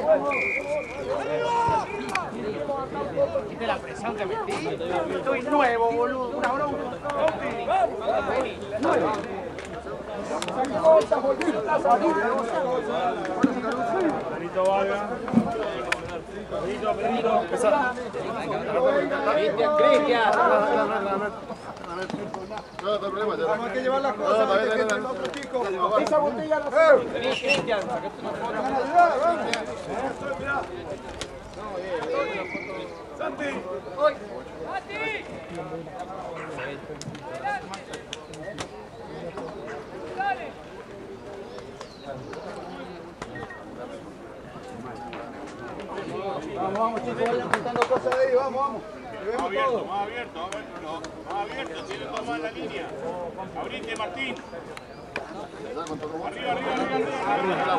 bien, vamos. Vamos, vamos. Adelante, adelante, por favor. Chino, venga. Vení, vení, vení, 15, Fabri. Juárez. Feli. ¿Viste la presión que metí? Estoy nuevo, boludo. Una hora uno. Nueve. Saca volviste a salir. Benito Vargas. Cristian. No, no hay problema. ya. Vamos, hay que llevar las No, cosas no, no, que no, no. el otro chico. Esa botella la. Ayuda, vamos. Eso, mirá. Santi. Vamos, vamos, chicos, vayan juntando cosas de ahí, vamos, vamos. Más abierto, todo. más abierto, más abierto, más tiene que tomar la línea. Abrite, Martín. Arriba, arriba, arriba.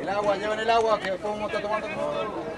El agua, lleven el agua, que después vamos a estar tomando.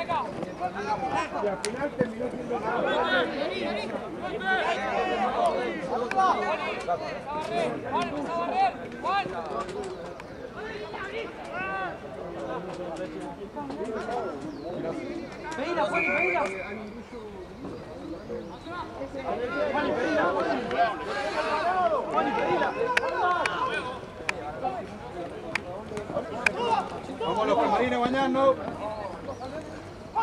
Bien, Fabri. Benito, busca amigos, busca amigos. Vamos. Vamos los camarines a bañarnos.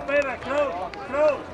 Pera, Crow, Crow.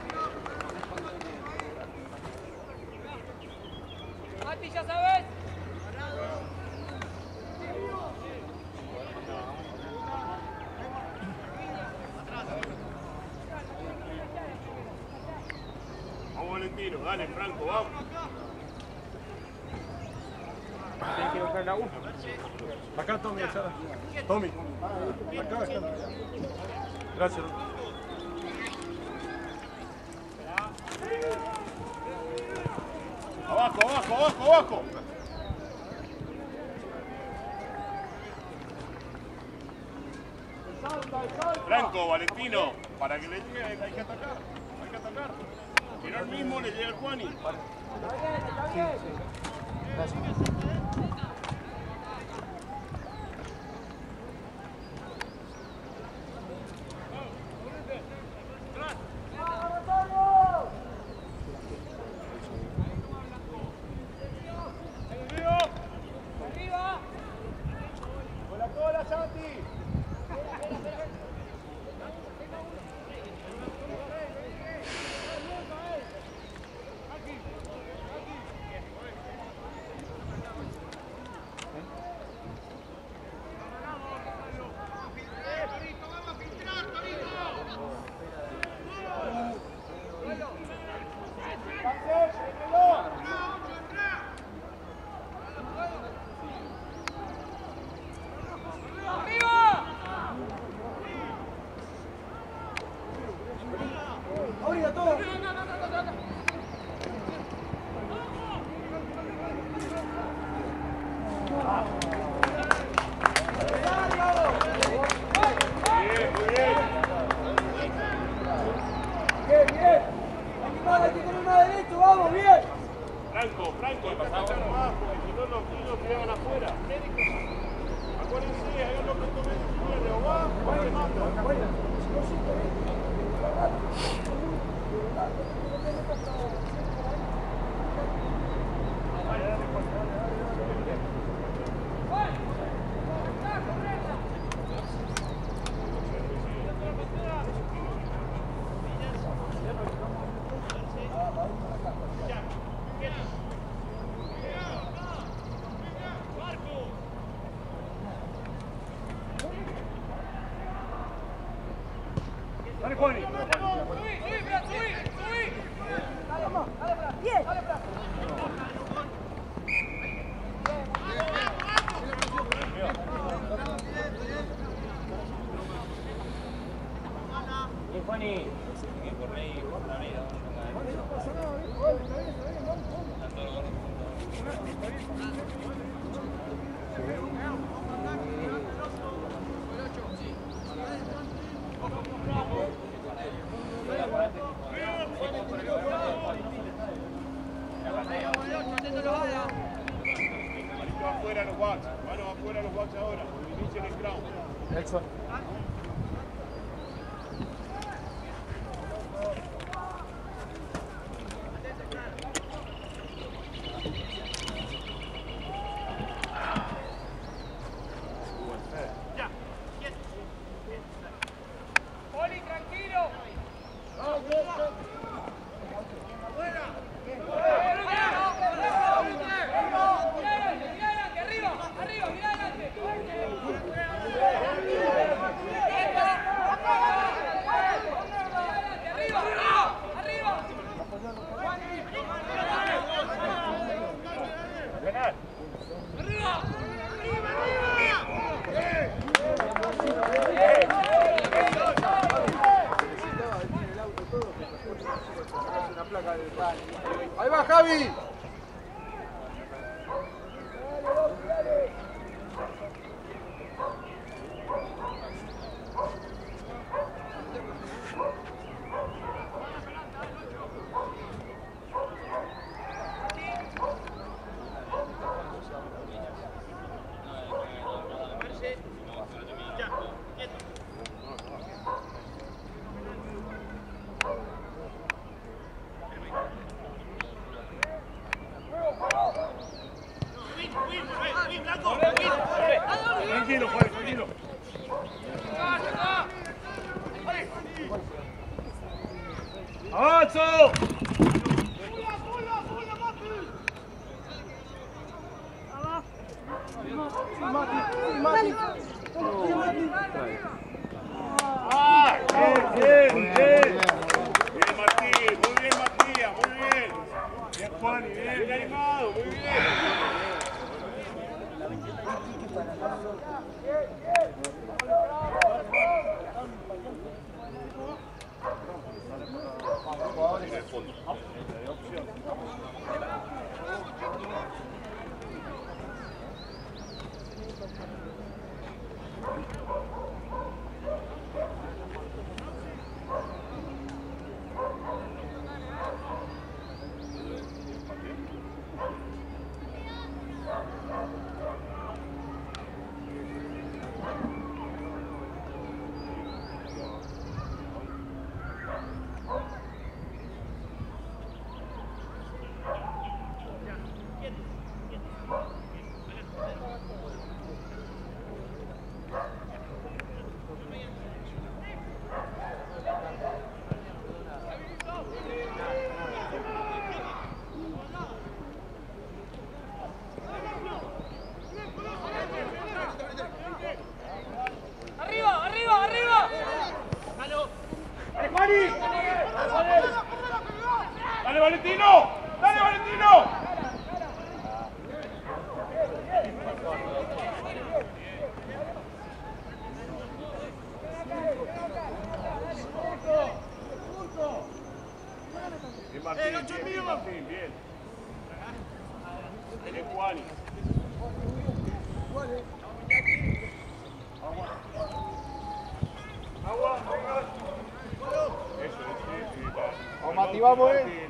vamos, eh.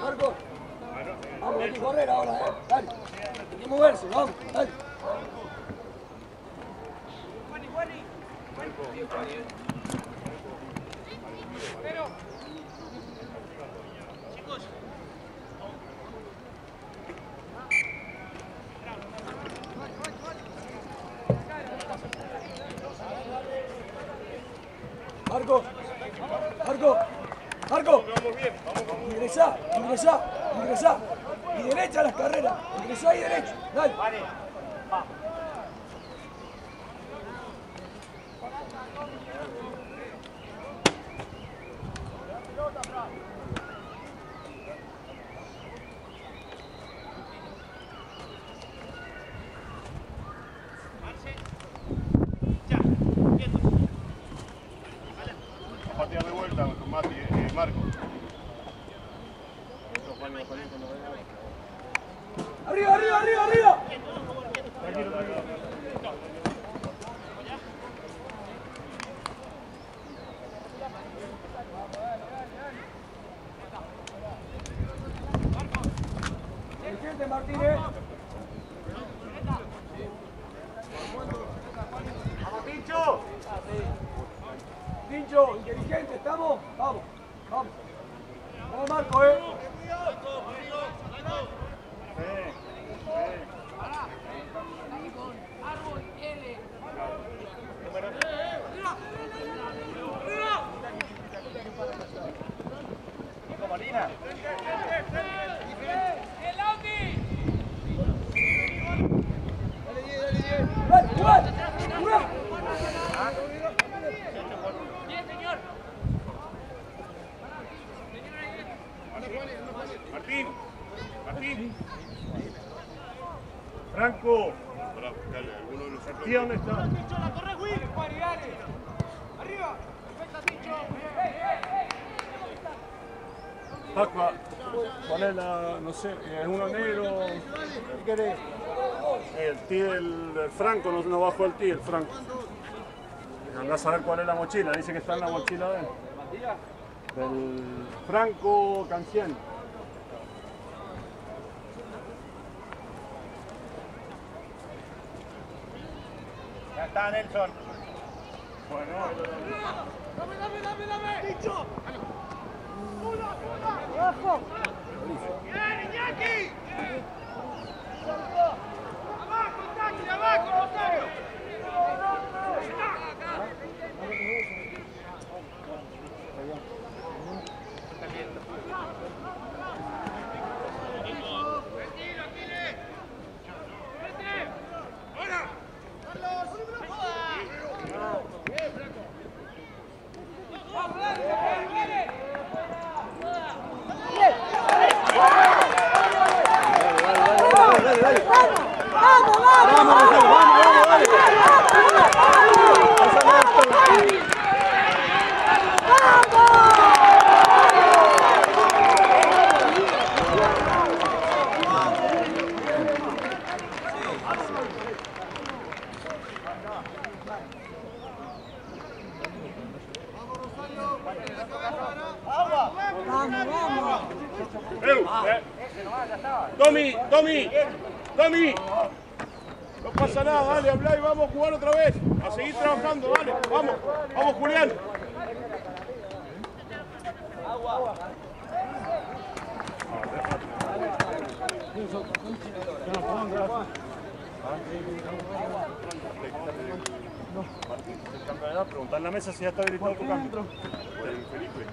Marco. Vamos, hay que correr ahora, eh. Dale. Hay que moverse, vamos, dale. Marco. Martínez. ¡Vamos, Pincho! Pincho, inteligente, ¿estamos? Vamos, vamos. Vamos, Marco, ¿eh? ¡El Martín, Martín. Franco. Para buscarle alguno de los otros. ¿Y dónde está? Aqua, ¿cuál es la, no sé, uno negro? ¿Qué querés? El tío, el, el Franco, no, no bajó el tío, el Franco. Andás a ver cuál es la mochila, dice que está en la mochila de él. Del Franco Canciani. Ya está Nelson. Eu, eh. Tommy, Tommy, Tommy. No pasa nada, dale, habla y vamos a jugar otra vez. A seguir trabajando, dale. Vamos, vamos, Julián. El campeonato, preguntar en la mesa si ya está habilitado tu cambio. El Felipe.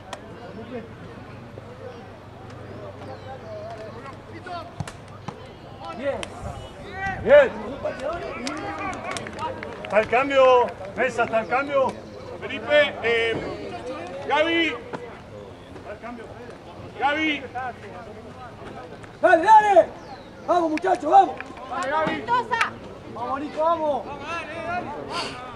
Bien. Está el cambio. Mesa, está el cambio. Felipe, eh, Gaby. Gaby. ¡Dale, dale! ¡Vamos, muchachos, vamos! Mendoza. ¡Vamos, Nico, vamos! Vamos,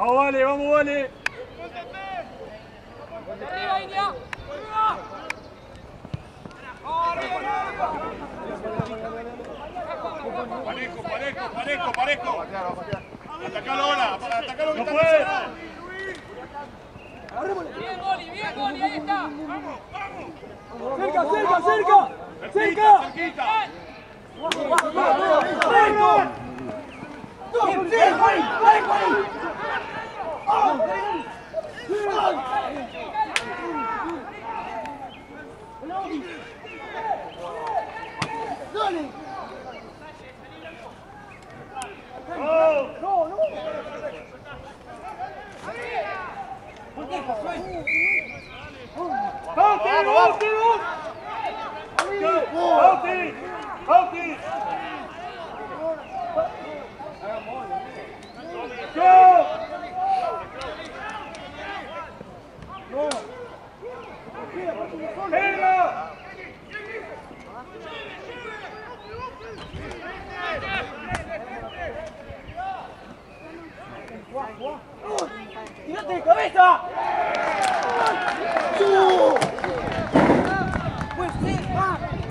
Vamos, vale, vamos, vale. ¡Arriba, India! Parejo, parejo, parejo, parejo. Atacalo ahora, para atacarlo que No puede. Bien, Goli, bien, Goli, ahí está. ¡Cerca, cerca, cerca! Cerquita, ¡Cerca! Cerquita. ¡Tirate de cabeza! Pues sí.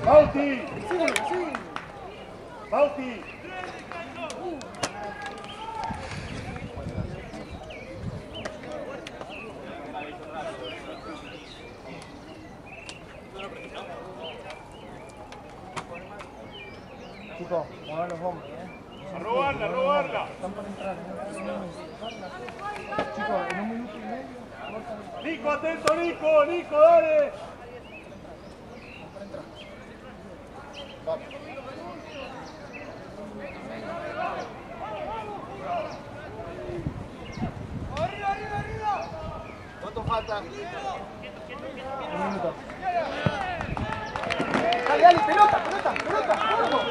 Bauti, Sí, sí. Bauti. Muevan los hombros, ¿eh? A robarla, a robarla. Están para entrar, ¿eh? Chicos, en un minuto y medio. Nico, atento, Nico, Nico, dale. ¿Cuánto falta? Un minuto. Dale, dale, pelota, pelota, pelota. vamos.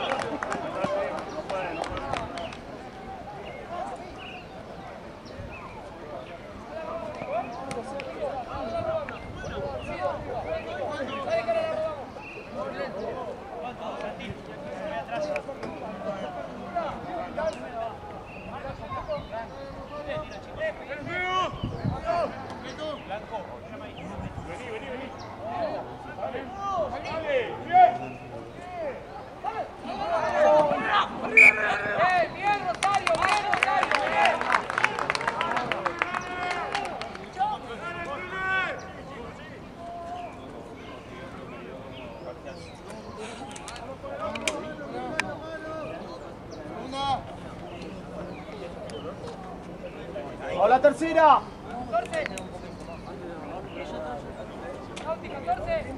La tercera! 14. Nauti, 14.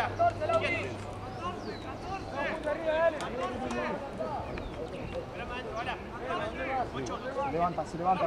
14, Lauti. Se levanta, se levanta.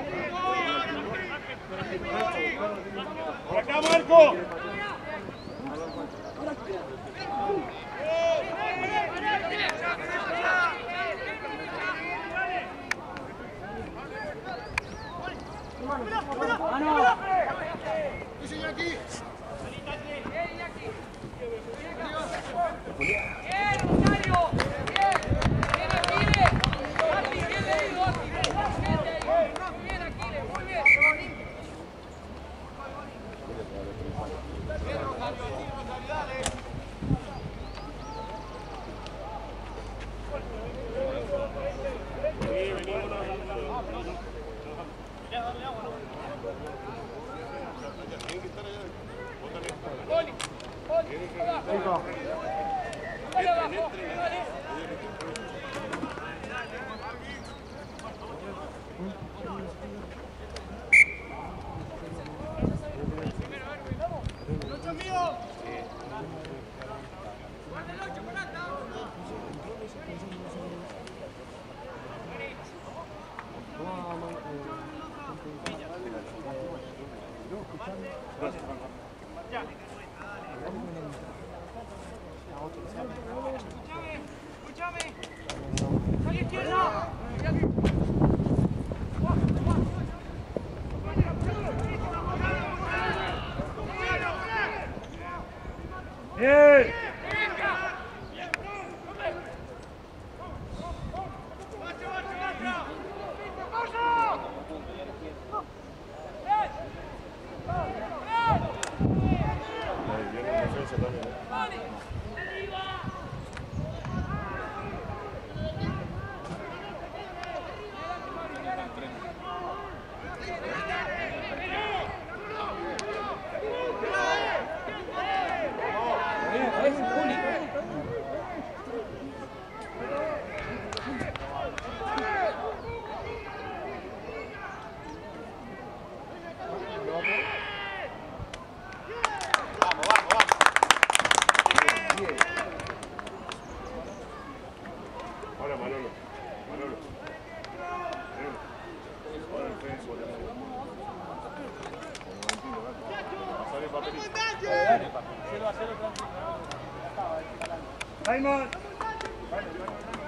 Raymond.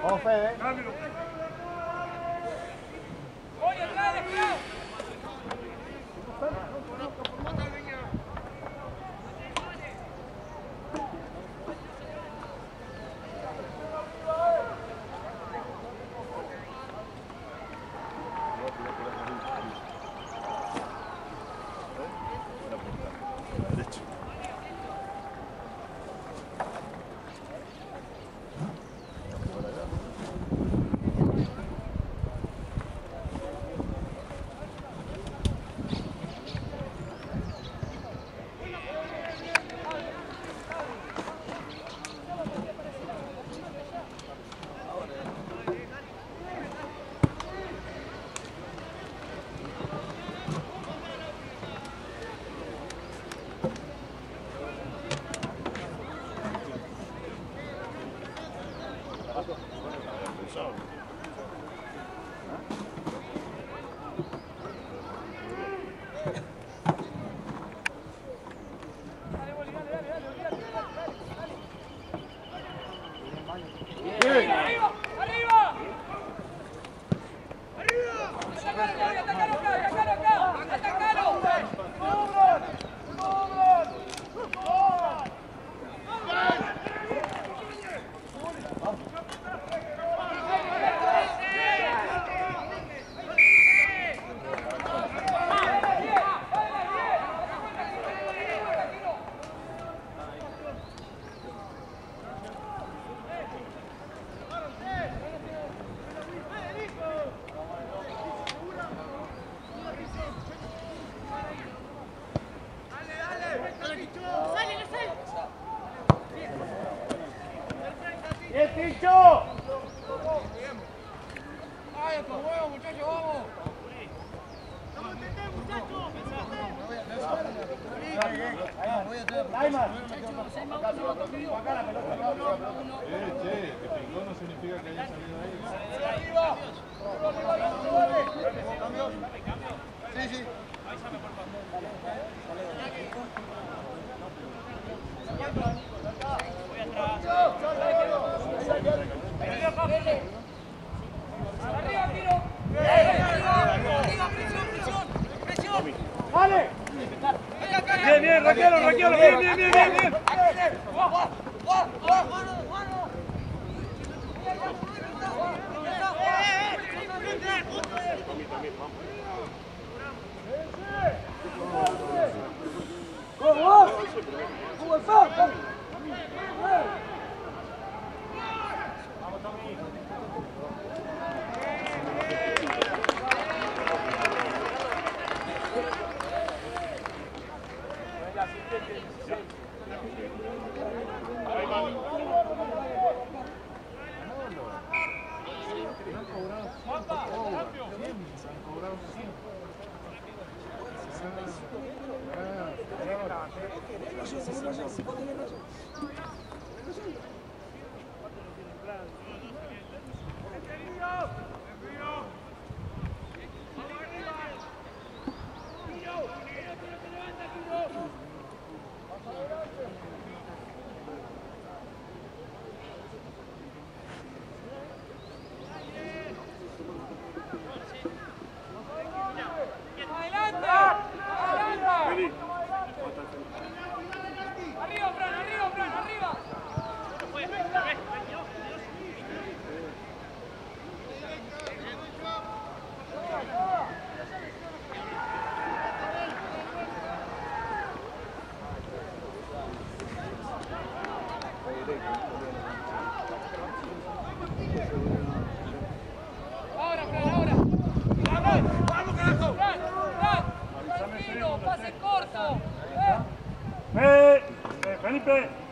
Vamos, Fede. Oye, ¿eh? Eh, eh, Felipe.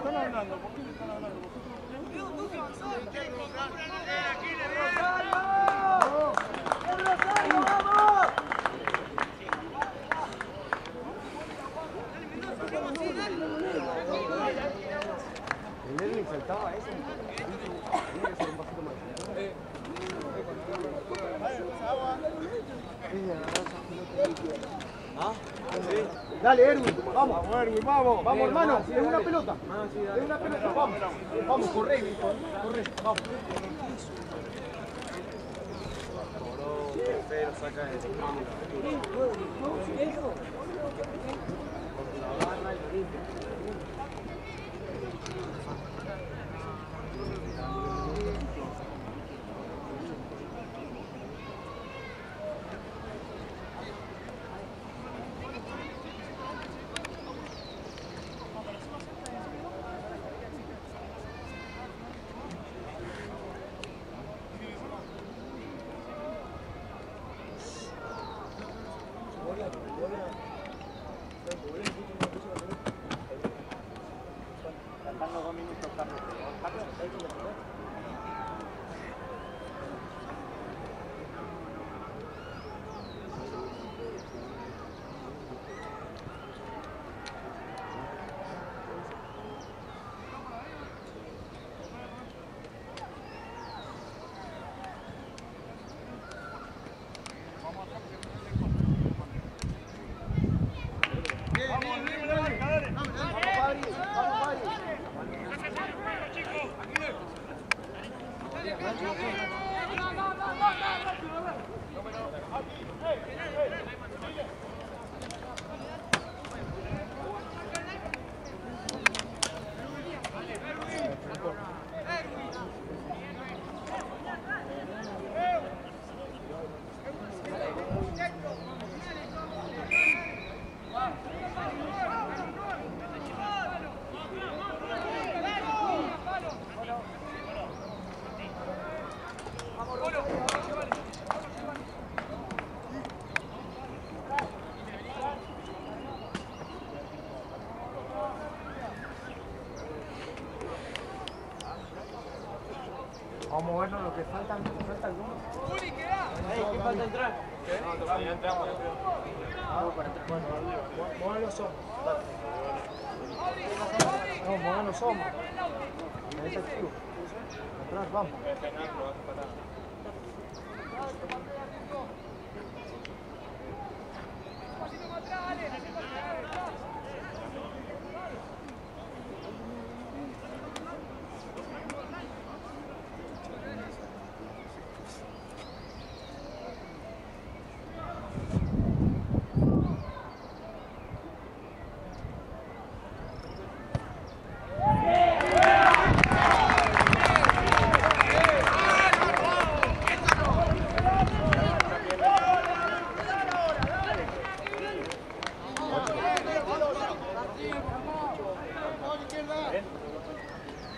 Están hablando? ¿Por qué le están hablando? Dale, Erwin, vamos. Vamos, Erwin, vamos. Vamos, hermano, es una pelota. Es una pelota, vamos. Vamos, corre. Corre. Vamos movernos lo que faltan. Falta algunos. ¿Qué falta entrar? Vamos para entrar. Los hombros. No, hombros. Ahí está activo. Atrás, vamos.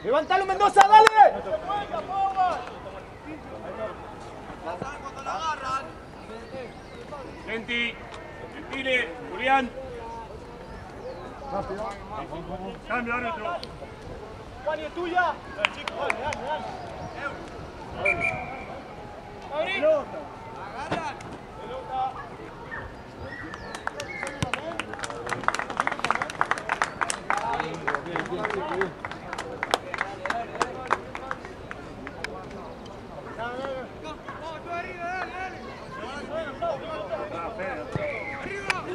¡Levantalo, Mendoza, dale! Genti, Gentile, Julián. Cambio, árbitro. Juan, ¿y es tuya?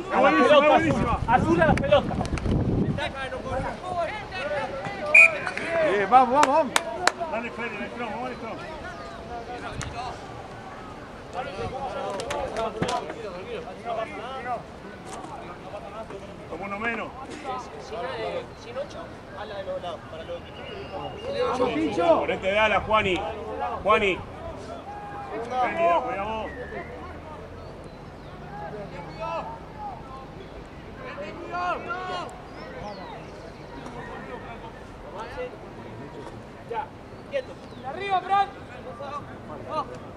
Está buenísima, está buenísima. Azul a las pelotas. Bien, vamos, vamos, vamos. Dale, Fede, el cromo, vamos al cromo. Como uno menos. Vamos, Pincho. Ponete de ala, Juani. Juani. Vení, cuida vos. Arriba, Fran. Arriba. ¡Bien Mendoza!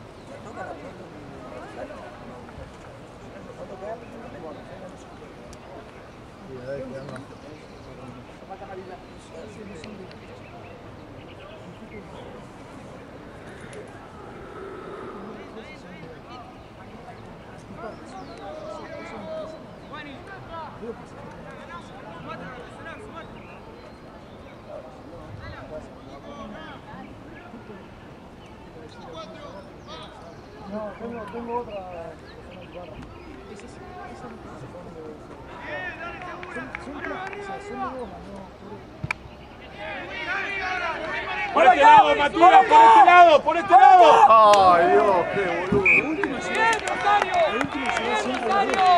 Por este lado, Matías, por este lado, por este lado. Ay, Dios, qué boludo. Bien, Rosario. Bien, Rosario.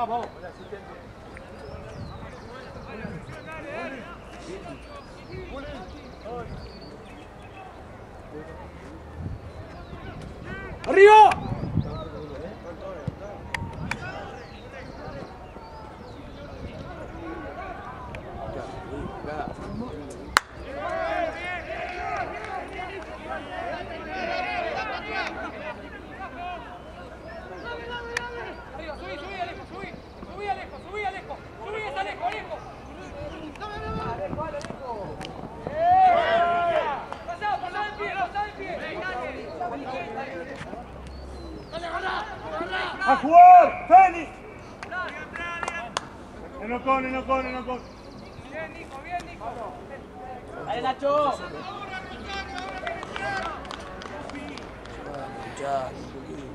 Vamos, vamos. Enocón, enocón, enocón. Bien, Nico, bien, Nico. Fran,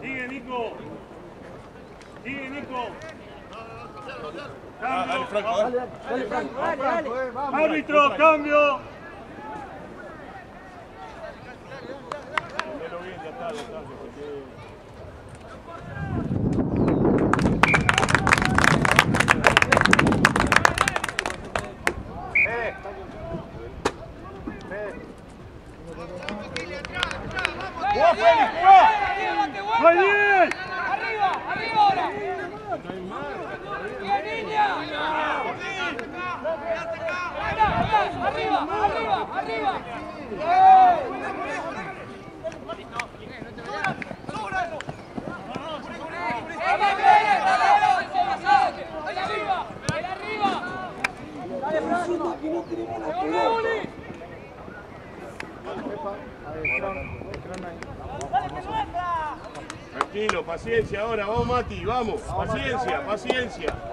Sigue, Nico. Sigue, Nico. Dale, Franco. Dale, Franco. Árbitro, cambio. ahora, vamos Mati, vamos. Paciencia, paciencia.